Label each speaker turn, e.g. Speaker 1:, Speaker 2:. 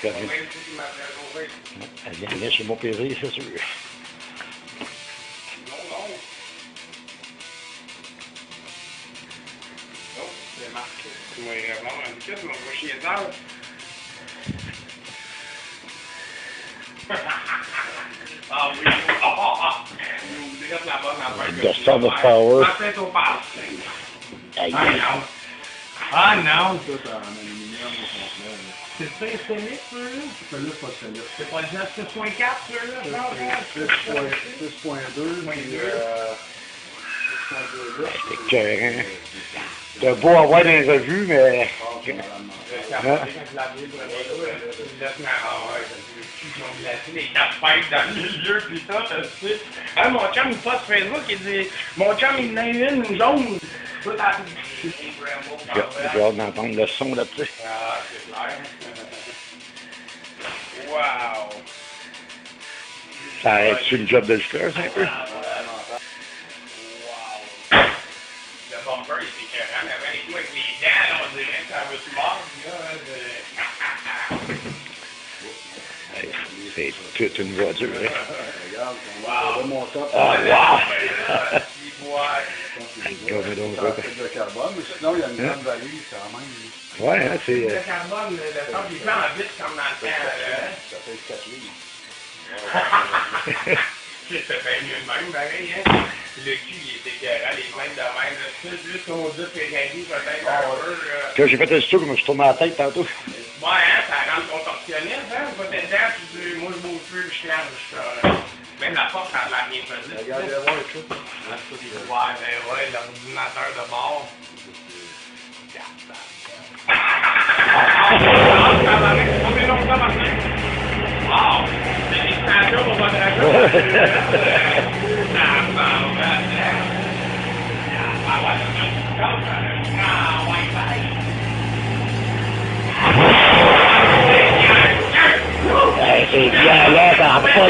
Speaker 1: qu'elle vient, elle vient, elle vient chez mon plaisir, c'est sûr.
Speaker 2: Ah. Ah, ah, ah.
Speaker 1: The Son of Power.
Speaker 2: Ah non. Ah non. C'est ça, c'est?
Speaker 3: Celui-là, c'est pas celui-là.
Speaker 2: Le 6.4, ça, là?
Speaker 3: C'est 6.2, puis euh, 6.2 là.
Speaker 1: C'est. T'as beau avoir des revues, mais.
Speaker 3: Ah,
Speaker 1: Hein?
Speaker 2: Ah, Facebook, il dit, mon il une.
Speaker 1: J'ai hâte d'entendre le son là-dessus.
Speaker 2: Ah, c'est clair. Wow.
Speaker 1: Ça arrête-tu le job de un peu?
Speaker 2: Wow. Le bumper, était écœurant, mais avec les avec les dents, là, on dirait que ça veut se mordre, là.
Speaker 1: Hey, C'est toute une voiture, hein?
Speaker 3: Regarde, on va.
Speaker 1: Ah, wow!
Speaker 2: Là, il voit.
Speaker 1: Gomme donc,
Speaker 3: Ça de carbone, mais sinon, il y a une
Speaker 1: Hein?
Speaker 3: grande valise quand même.
Speaker 1: Ouais, hein, c'est.
Speaker 2: Le
Speaker 1: euh,
Speaker 2: carbone, le temps, il fait en vite comme dans le temps, là.
Speaker 3: Ça fait 4 livres.
Speaker 2: C'est bien mieux de même, pareil, hein. Le cul, il était écœurant, les mains de même, là. Tout juste au deux Ferrari, peut-être un peu, là.
Speaker 1: Quand j'ai fait le comme je tourne la tête tantôt.
Speaker 2: Ouais, hein, ça rend contorsionniste, hein. Va dedans, moi, je bouge plus, je Même la porte, ça a
Speaker 3: voir tout.
Speaker 2: Ouais, ben ouais, l'ordinateur de bord. Wow! C'est l'extension pour votre Ah, bon, ben, ah, ouais, ah, ouais,
Speaker 1: Hey, c'est bien là, ça n'a pas